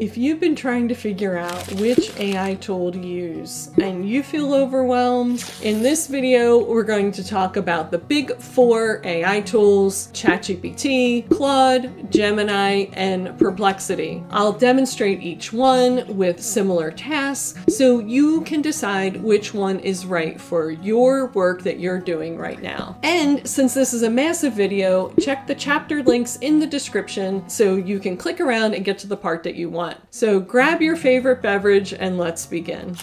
If you've been trying to figure out which AI tool to use and you feel overwhelmed, in this video we're going to talk about the big four AI tools, ChatGPT, Claude, Gemini, and Perplexity. I'll demonstrate each one with similar tasks so you can decide which one is right for your work that you're doing right now. And since this is a massive video, check the chapter links in the description so you can click around and get to the part that you want want. So grab your favorite beverage and let's begin.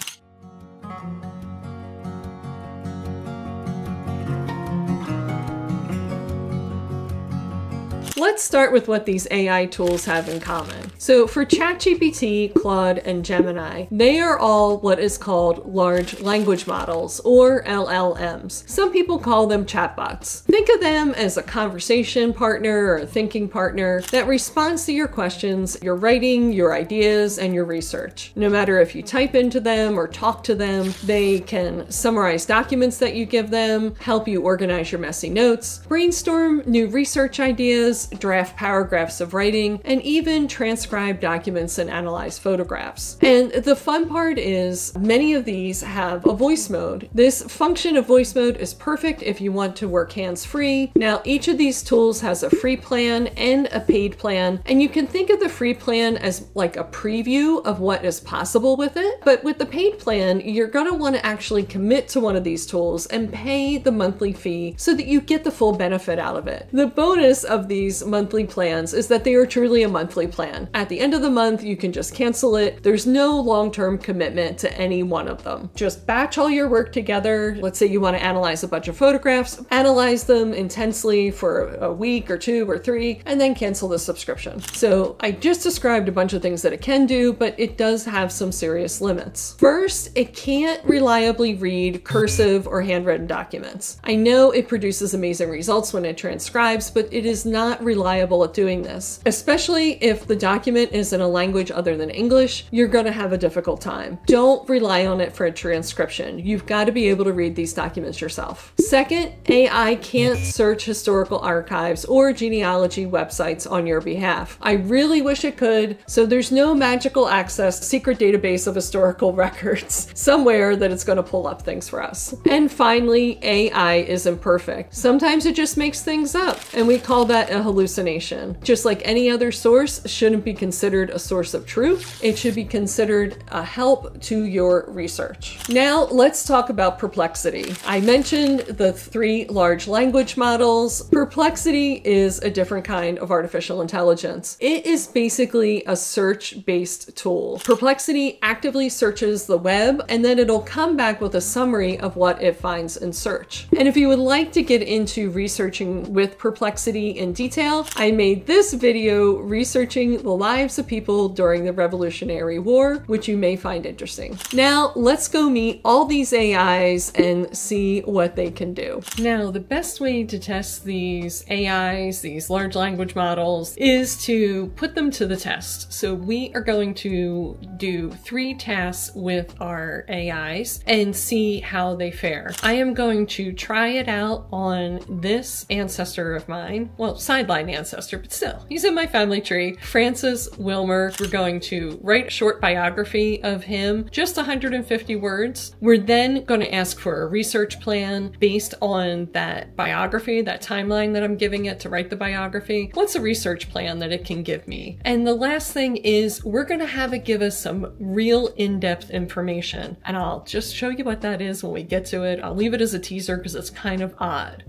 Let's start with what these AI tools have in common. So for ChatGPT, Claude, and Gemini, they are all what is called large language models, or LLMs. Some people call them chatbots. Think of them as a conversation partner or a thinking partner that responds to your questions, your writing, your ideas, and your research. No matter if you type into them or talk to them, they can summarize documents that you give them, help you organize your messy notes, brainstorm new research ideas, draft paragraphs of writing, and even transcribe documents and analyze photographs. And the fun part is many of these have a voice mode. This function of voice mode is perfect if you want to work hands-free. Now, each of these tools has a free plan and a paid plan, and you can think of the free plan as like a preview of what is possible with it. But with the paid plan, you're gonna wanna actually commit to one of these tools and pay the monthly fee so that you get the full benefit out of it. The bonus of these these monthly plans is that they are truly a monthly plan. At the end of the month, you can just cancel it. There's no long-term commitment to any one of them. Just batch all your work together. Let's say you want to analyze a bunch of photographs, analyze them intensely for a week or two or three, and then cancel the subscription. So I just described a bunch of things that it can do, but it does have some serious limits. First, it can't reliably read cursive or handwritten documents. I know it produces amazing results when it transcribes, but it is not reliable at doing this. Especially if the document is in a language other than English, you're going to have a difficult time. Don't rely on it for a transcription. You've got to be able to read these documents yourself. Second, AI can't search historical archives or genealogy websites on your behalf. I really wish it could, so there's no magical access secret database of historical records somewhere that it's going to pull up things for us. And finally, AI is imperfect. Sometimes it just makes things up, and we call that a hallucination. Just like any other source shouldn't be considered a source of truth, it should be considered a help to your research. Now let's talk about perplexity. I mentioned the three large language models. Perplexity is a different kind of artificial intelligence. It is basically a search-based tool. Perplexity actively searches the web and then it'll come back with a summary of what it finds in search. And if you would like to get into researching with Perplexity in detail, detail, I made this video researching the lives of people during the Revolutionary War, which you may find interesting. Now, let's go meet all these AIs and see what they can do. Now, the best way to test these AIs, these large language models, is to put them to the test. So we are going to do three tasks with our AIs and see how they fare. I am going to try it out on this ancestor of mine, well, sideline ancestor, but still, he's in my family tree. Francis Wilmer, we're going to write a short biography of him, just 150 words. We're then going to ask for a research plan based on that biography, that timeline that I'm giving it to write the biography. What's a research plan that it can give me? And the last thing is we're going to have it give us some real in-depth information. And I'll just show you what that is when we get to it. I'll leave it as a teaser because it's kind of odd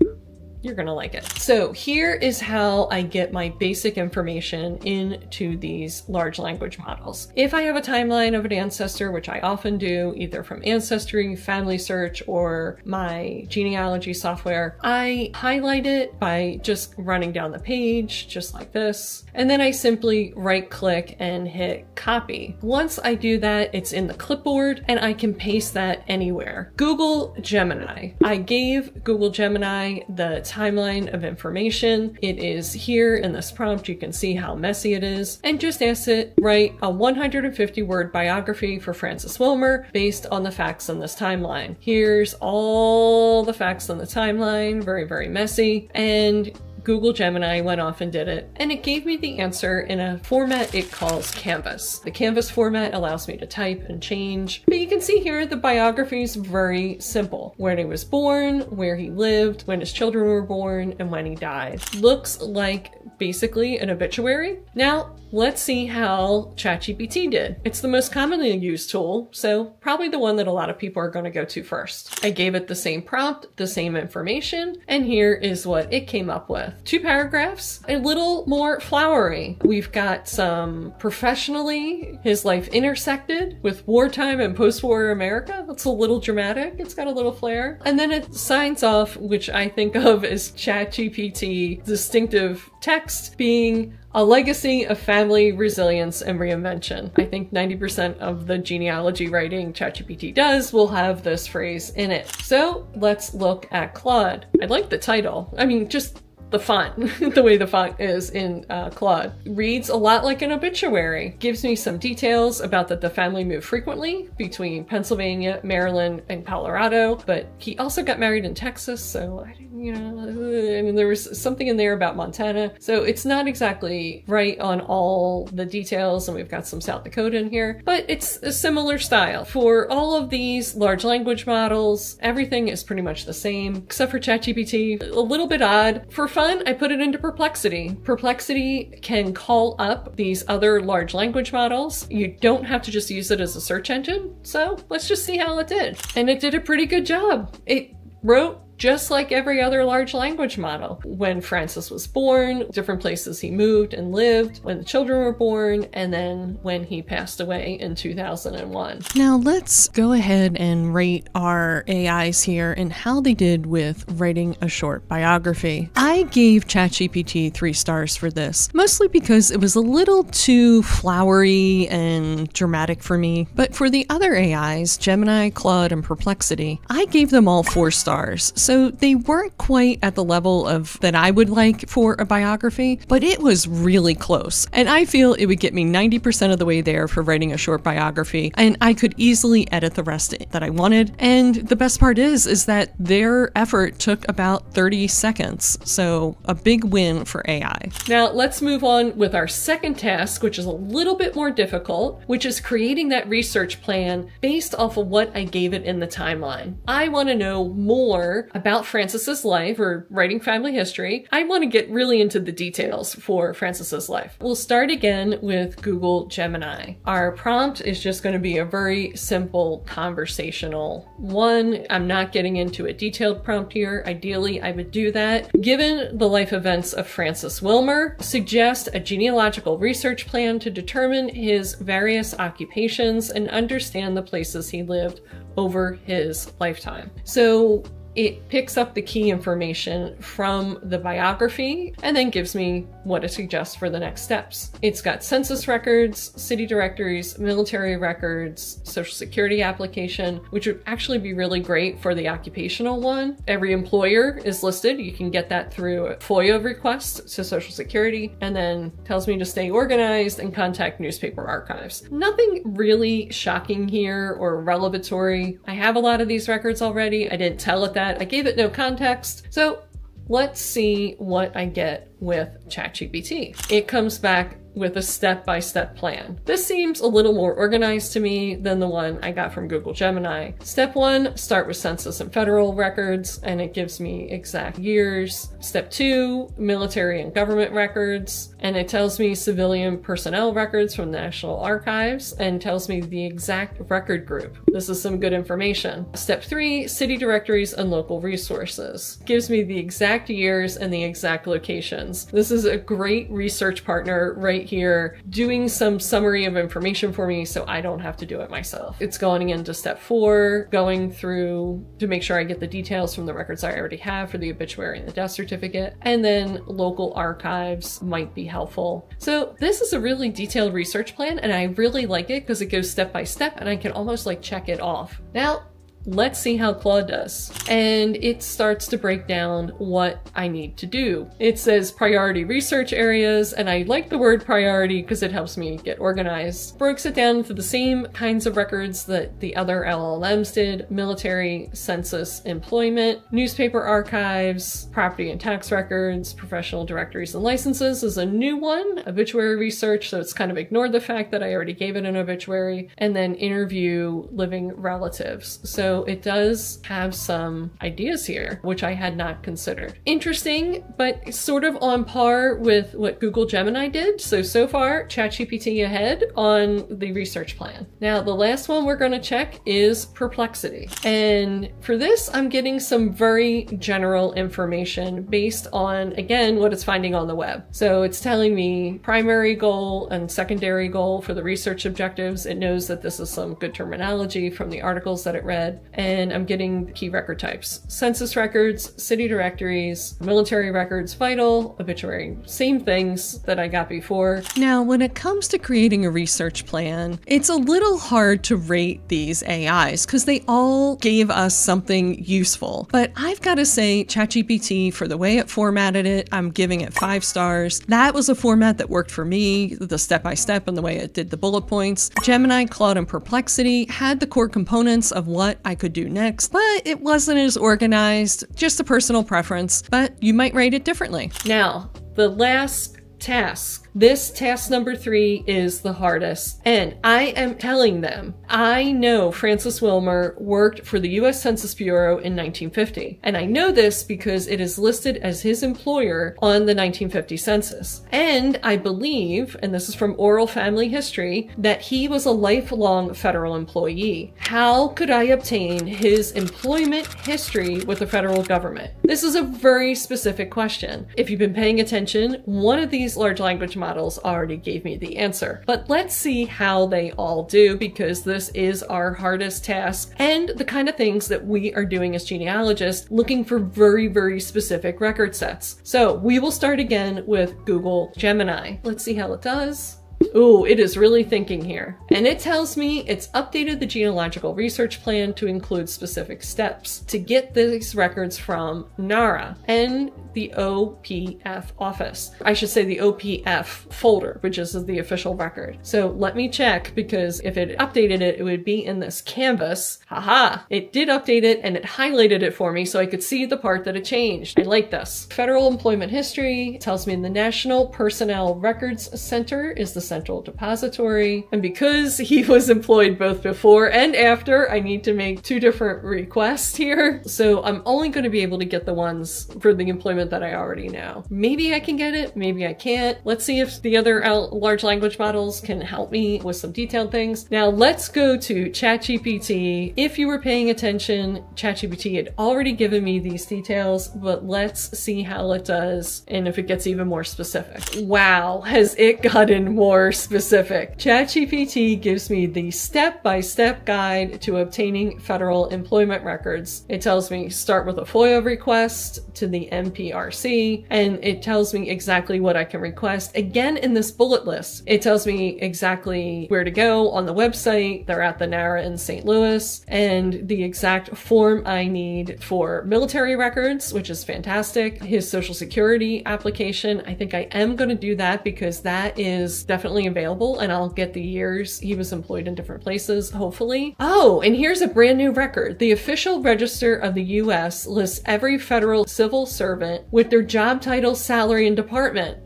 you're gonna like it. So here is how I get my basic information into these large language models. If I have a timeline of an ancestor, which I often do, either from Ancestry, Family Search, or my genealogy software, I highlight it by just running down the page, just like this. And then I simply right click and hit copy. Once I do that, it's in the clipboard and I can paste that anywhere. Google Gemini. I gave Google Gemini the timeline of information. It is here in this prompt. You can see how messy it is. And just ask it, write a 150 word biography for Francis Wilmer based on the facts on this timeline. Here's all the facts on the timeline, very, very messy. And Google Gemini went off and did it, and it gave me the answer in a format it calls Canvas. The Canvas format allows me to type and change, but you can see here the biography is very simple. When he was born, where he lived, when his children were born, and when he died. Looks like basically an obituary. Now, let's see how ChatGPT did. It's the most commonly used tool, so probably the one that a lot of people are going to go to first. I gave it the same prompt, the same information, and here is what it came up with. Two paragraphs, a little more flowery. We've got some professionally, his life intersected with wartime and post-war America. That's a little dramatic. It's got a little flair. And then it signs off, which I think of as ChatGPT distinctive text being a legacy of family resilience and reinvention. I think 90% of the genealogy writing ChatGPT does will have this phrase in it. So let's look at Claude. I like the title. I mean, just the font, the way the font is in uh, Claude. Reads a lot like an obituary. Gives me some details about that the family moved frequently between Pennsylvania, Maryland, and Colorado, but he also got married in Texas, so I you know, and there was something in there about Montana. So it's not exactly right on all the details, and we've got some South Dakota in here, but it's a similar style. For all of these large language models, everything is pretty much the same, except for ChatGPT. A little bit odd. For fun, I put it into Perplexity. Perplexity can call up these other large language models. You don't have to just use it as a search engine. So let's just see how it did. And it did a pretty good job. It wrote just like every other large language model. When Francis was born, different places he moved and lived, when the children were born, and then when he passed away in 2001. Now let's go ahead and rate our AIs here and how they did with writing a short biography. I gave ChatGPT three stars for this, mostly because it was a little too flowery and dramatic for me, but for the other AIs, Gemini, Claude, and Perplexity, I gave them all four stars. So they weren't quite at the level of that I would like for a biography, but it was really close. And I feel it would get me 90% of the way there for writing a short biography, and I could easily edit the rest that I wanted. And the best part is is that their effort took about 30 seconds. So a big win for AI. Now let's move on with our second task, which is a little bit more difficult, which is creating that research plan based off of what I gave it in the timeline. I want to know more about Francis's life or writing family history, I want to get really into the details for Francis's life. We'll start again with Google Gemini. Our prompt is just going to be a very simple conversational one. I'm not getting into a detailed prompt here. Ideally, I would do that. Given the life events of Francis Wilmer, suggest a genealogical research plan to determine his various occupations and understand the places he lived over his lifetime. So it picks up the key information from the biography and then gives me what it suggests for the next steps. It's got census records, city directories, military records, social security application, which would actually be really great for the occupational one. Every employer is listed. You can get that through a FOIA request to social security and then tells me to stay organized and contact newspaper archives. Nothing really shocking here or revelatory. I have a lot of these records already. I didn't tell it that that. I gave it no context. So let's see what I get with ChatGPT. It comes back with a step-by-step plan. This seems a little more organized to me than the one I got from Google Gemini. Step one, start with census and federal records, and it gives me exact years. Step two, military and government records, and it tells me civilian personnel records from National Archives, and tells me the exact record group. This is some good information. Step three, city directories and local resources. Gives me the exact years and the exact locations. This is a great research partner right here doing some summary of information for me so I don't have to do it myself. It's going into step four, going through to make sure I get the details from the records I already have for the obituary and the death certificate, and then local archives might be helpful. So this is a really detailed research plan and I really like it because it goes step by step and I can almost like check it off. Now, Let's see how Claude does. And it starts to break down what I need to do. It says priority research areas, and I like the word priority because it helps me get organized. Breaks it down to the same kinds of records that the other LLMs did military, census, employment, newspaper archives, property and tax records, professional directories and licenses is a new one, obituary research, so it's kind of ignored the fact that I already gave it an obituary, and then interview living relatives. So it does have some ideas here, which I had not considered. Interesting, but sort of on par with what Google Gemini did. So, so far, ChatGPT ahead on the research plan. Now, the last one we're going to check is perplexity. And for this, I'm getting some very general information based on, again, what it's finding on the web. So it's telling me primary goal and secondary goal for the research objectives. It knows that this is some good terminology from the articles that it read. And I'm getting key record types. Census records, city directories, military records, vital, obituary, same things that I got before. Now, when it comes to creating a research plan, it's a little hard to rate these AIs because they all gave us something useful. But I've got to say, ChatGPT, for the way it formatted it, I'm giving it five stars. That was a format that worked for me, the step by step and the way it did the bullet points. Gemini, Claude, and Perplexity had the core components of what I could do next, but it wasn't as organized, just a personal preference, but you might rate it differently. Now, the last task this task number three is the hardest. And I am telling them, I know Francis Wilmer worked for the US Census Bureau in 1950. And I know this because it is listed as his employer on the 1950 census. And I believe, and this is from oral family history, that he was a lifelong federal employee. How could I obtain his employment history with the federal government? This is a very specific question. If you've been paying attention, one of these large language models models already gave me the answer. But let's see how they all do because this is our hardest task and the kind of things that we are doing as genealogists, looking for very, very specific record sets. So we will start again with Google Gemini. Let's see how it does. Ooh, it is really thinking here. And it tells me it's updated the genealogical research plan to include specific steps to get these records from NARA and the OPF office. I should say the OPF folder, which is the official record. So let me check because if it updated it, it would be in this canvas. Haha, it did update it and it highlighted it for me so I could see the part that it changed. I like this. Federal employment history tells me the National Personnel Records Center is the central depository. And because he was employed both before and after, I need to make two different requests here. So I'm only going to be able to get the ones for the employment that I already know. Maybe I can get it, maybe I can't. Let's see if the other large language models can help me with some detailed things. Now let's go to ChatGPT. If you were paying attention, ChatGPT had already given me these details, but let's see how it does and if it gets even more specific. Wow, has it gotten more specific? ChatGPT gives me the step-by-step guide to obtaining federal employment records. It tells me start with a FOIA request to the NPR RC, and it tells me exactly what I can request. Again, in this bullet list, it tells me exactly where to go on the website. They're at the NARA in St. Louis, and the exact form I need for military records, which is fantastic. His social security application, I think I am going to do that because that is definitely available, and I'll get the years he was employed in different places, hopefully. Oh, and here's a brand new record. The official register of the U.S. lists every federal civil servant with their job title, salary, and department.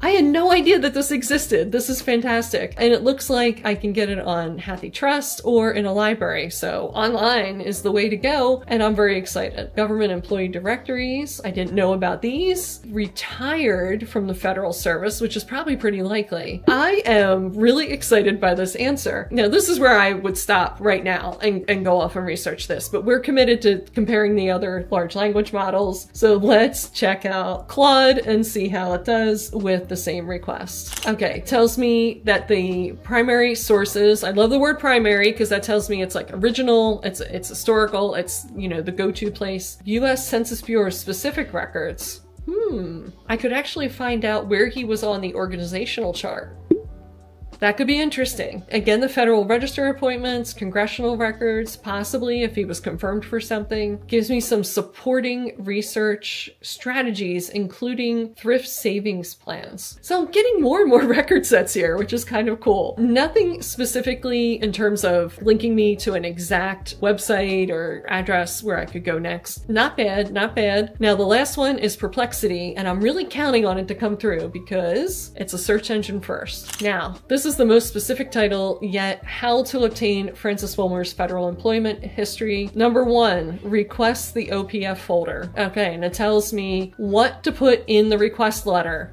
I had no idea that this existed. This is fantastic. And it looks like I can get it on HathiTrust or in a library. So online is the way to go. And I'm very excited. Government employee directories. I didn't know about these. Retired from the federal service, which is probably pretty likely. I am really excited by this answer. Now, this is where I would stop right now and, and go off and research this, but we're committed to comparing the other large language models. So let's check out Claude and see how it does with the same request. Okay, tells me that the primary sources, I love the word primary because that tells me it's like original, it's it's historical, it's, you know, the go-to place. US Census Bureau specific records. Hmm, I could actually find out where he was on the organizational chart. That could be interesting. Again, the Federal Register appointments, congressional records, possibly if he was confirmed for something, gives me some supporting research strategies, including thrift savings plans. So I'm getting more and more record sets here, which is kind of cool. Nothing specifically in terms of linking me to an exact website or address where I could go next. Not bad, not bad. Now the last one is Perplexity, and I'm really counting on it to come through because it's a search engine first. Now, this is the most specific title yet, How to Obtain Francis Wilmer's Federal Employment History. Number one, request the OPF folder. Okay, and it tells me what to put in the request letter.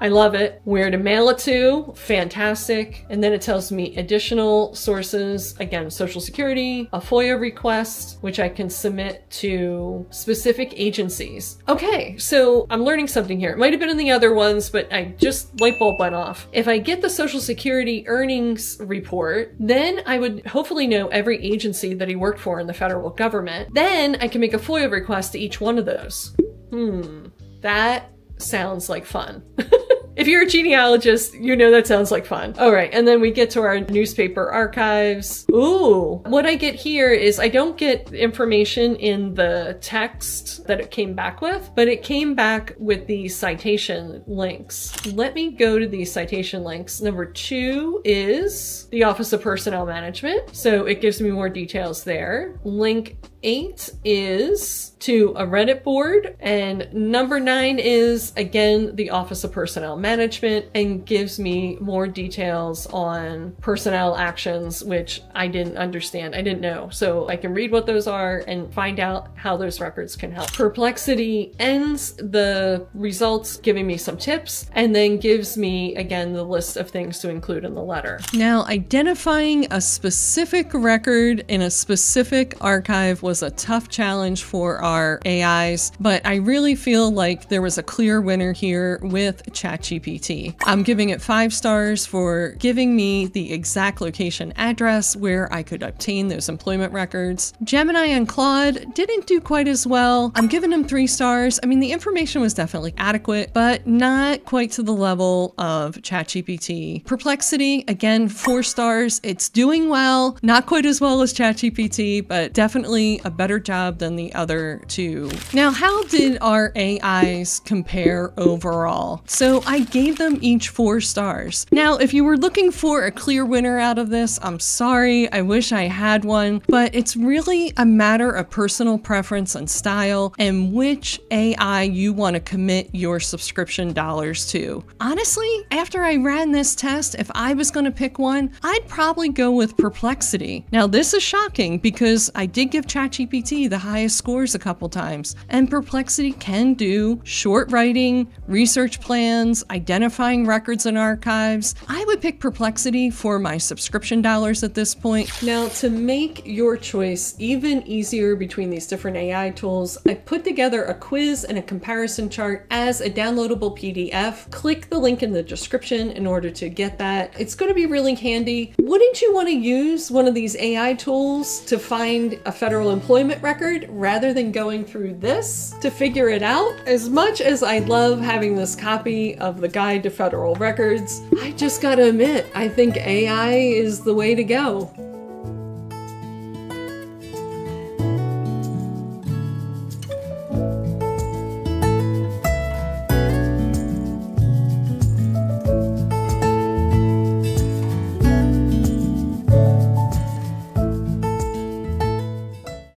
I love it. Where to mail it to, fantastic. And then it tells me additional sources, again, Social Security, a FOIA request, which I can submit to specific agencies. Okay, so I'm learning something here. It might have been in the other ones, but I just light bulb went off. If I get the Social Security earnings report, then I would hopefully know every agency that he worked for in the federal government. Then I can make a FOIA request to each one of those. Hmm, that sounds like fun. If you're a genealogist, you know that sounds like fun. All right, and then we get to our newspaper archives. Ooh, what I get here is I don't get information in the text that it came back with, but it came back with the citation links. Let me go to these citation links. Number two is the Office of Personnel Management. So it gives me more details there. Link eight is to a Reddit board, and number nine is again the Office of Personnel Management and gives me more details on personnel actions, which I didn't understand. I didn't know. So I can read what those are and find out how those records can help. Perplexity ends the results giving me some tips and then gives me again the list of things to include in the letter. Now, identifying a specific record in a specific archive was a tough challenge for our AIs, but I really feel like there was a clear winner here with ChatGPT. I'm giving it five stars for giving me the exact location address where I could obtain those employment records. Gemini and Claude didn't do quite as well. I'm giving them three stars. I mean, the information was definitely adequate, but not quite to the level of ChatGPT. Perplexity, again, four stars. It's doing well, not quite as well as ChatGPT, but definitely a better job than the other two. Now, how did our AIs compare overall? So I gave them each four stars. Now, if you were looking for a clear winner out of this, I'm sorry, I wish I had one, but it's really a matter of personal preference and style and which AI you want to commit your subscription dollars to. Honestly, after I ran this test, if I was going to pick one, I'd probably go with Perplexity. Now, this is shocking because I did give ChatGPT the highest scores a couple times, and Perplexity can do short writing, research plans, identifying records and archives. I would pick Perplexity for my subscription dollars at this point. Now, to make your choice even easier between these different AI tools, I put together a quiz and a comparison chart as a downloadable PDF. Click the link in the description in order to get that. It's going to be really handy. Wouldn't you want to use one of these AI tools to find a federal employment record rather than going through this to figure it out? As much as I love having this copy of the Guide to Federal Records, I just gotta admit, I think AI is the way to go.